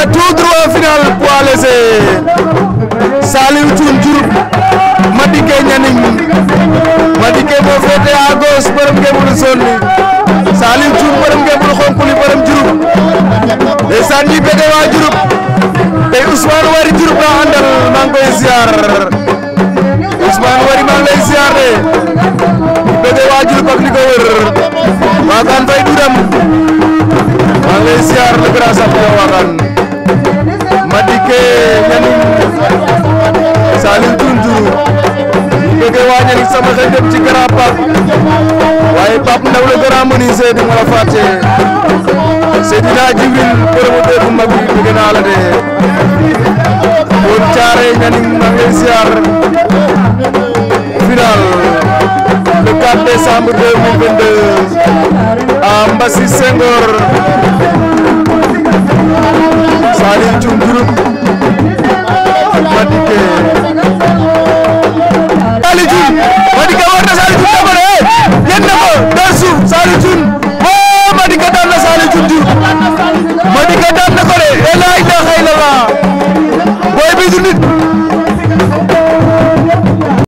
ca tout droit final poids léger Saliou Thioune Diouroup Madické Nianing Madické moo féete à gauche borom ngeebul sonni Saliou Thioune borom ngeebul xonk li borom Diouroup ndeysaan ñi bëgg waa Diouroup tey Wari Diouroup la àndal maa ngi koy ziar Ousmane Wari maa ngi lay ziar de bëgg waa Diouroup ma xëy dem ci grand Pape waaye Pape Ndaw la grand menuisier di la fàtte Seydina Jibril promoteur bu mag bi bëgg naa la de woon caare ña ni ma ngay ziar final